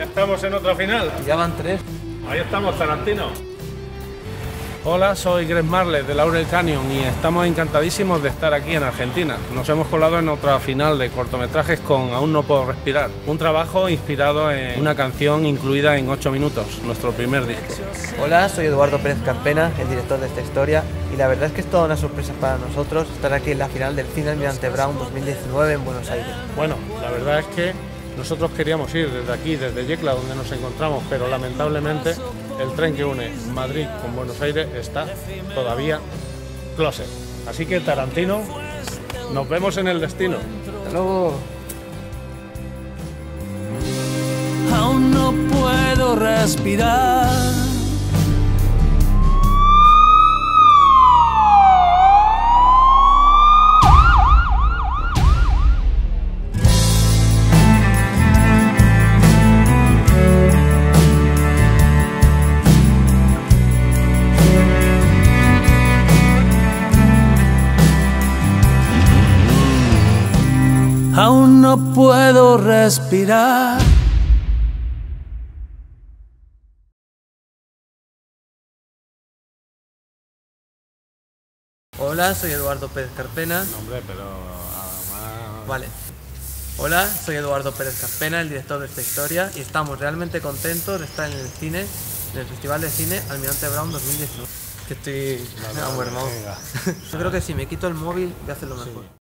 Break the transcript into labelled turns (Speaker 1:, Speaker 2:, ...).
Speaker 1: estamos en otra final.
Speaker 2: Ya van tres.
Speaker 1: Ahí estamos, Tarantino.
Speaker 3: Hola, soy Greg Marley de Laurel Canyon y estamos encantadísimos de estar aquí en Argentina. Nos hemos colado en otra final de cortometrajes con Aún no puedo respirar, un trabajo inspirado en una canción incluida en 8 minutos, nuestro primer disco.
Speaker 2: Hola, soy Eduardo Pérez Carpena, el director de esta historia, y la verdad es que es toda una sorpresa para nosotros estar aquí en la final del Cine Almirante Brown 2019 en Buenos Aires.
Speaker 3: Bueno, la verdad es que nosotros queríamos ir desde aquí, desde Yecla, donde nos encontramos, pero lamentablemente el tren que une Madrid con Buenos Aires está todavía closet. Así que Tarantino, nos vemos en el destino.
Speaker 2: Hasta luego.
Speaker 4: Aún no puedo respirar. Aún no puedo respirar.
Speaker 2: Hola, soy Eduardo Pérez Carpena.
Speaker 3: Hombre, pero además...
Speaker 2: Vale. Hola, soy Eduardo Pérez Carpena, el director de esta historia, y estamos realmente contentos de estar en el cine, en el Festival de Cine Almirante Brown 2019. Que estoy... Vamos, hermano.
Speaker 3: venga.
Speaker 2: Yo creo que si me quito el móvil voy a hacerlo mejor.